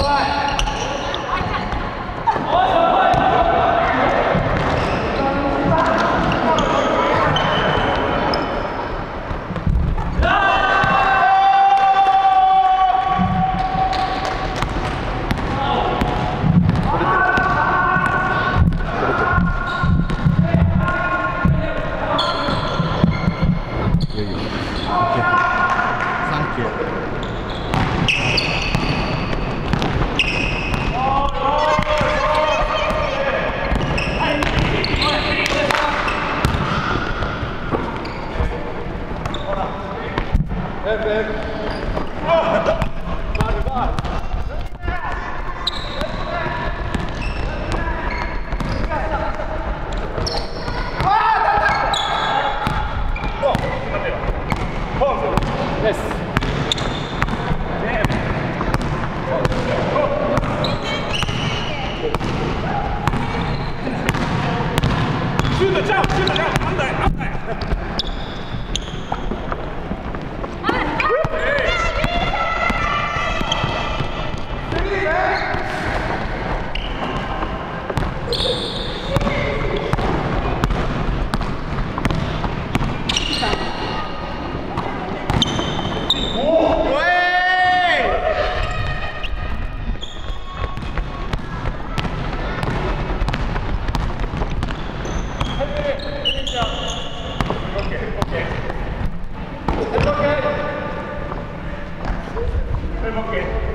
All right. Yes. Shoot the jump, shoot the jump, 安打，安打。Yeah.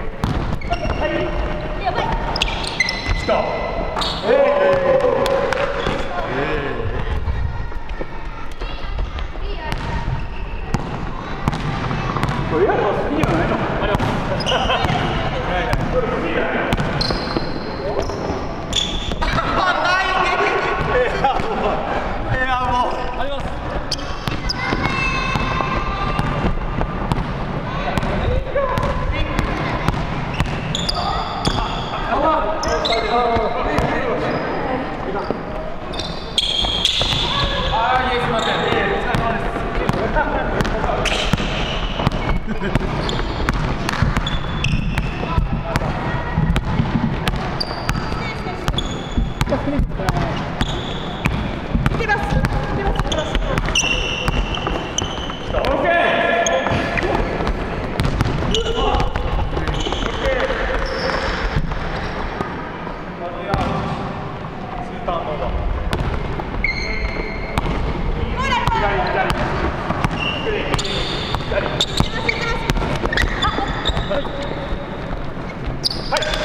ฮ้ย